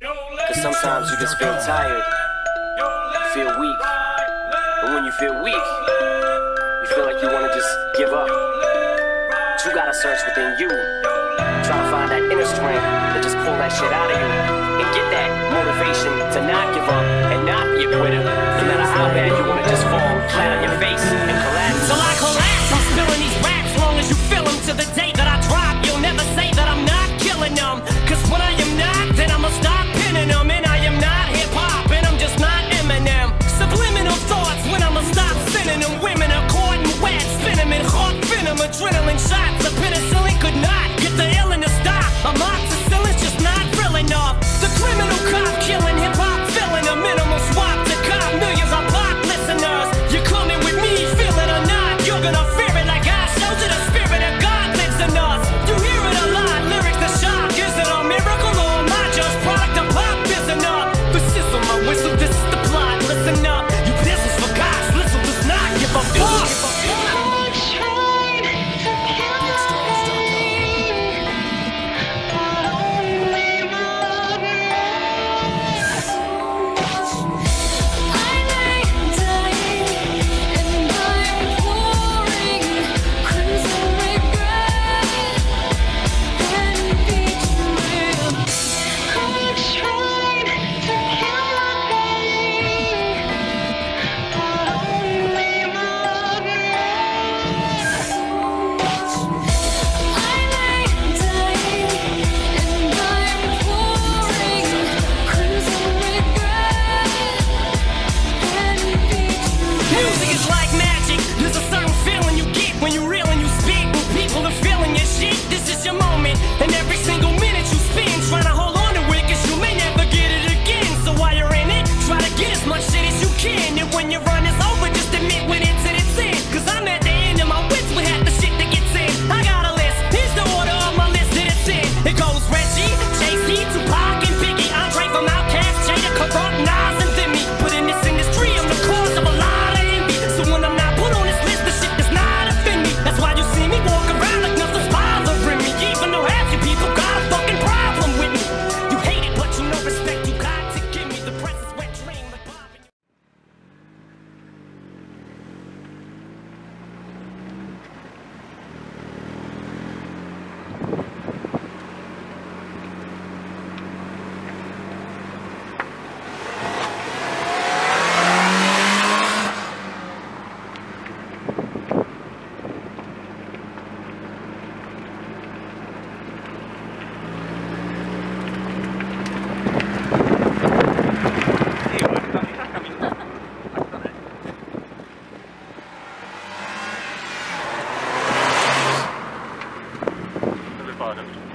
Cause sometimes you just feel tired, feel weak. And when you feel weak, you feel like you wanna just give up. But you gotta search within you. Try to find that inner strength to just pull that shit out of you. And get that motivation to not give up and not be a quitter. when you're running. Adam.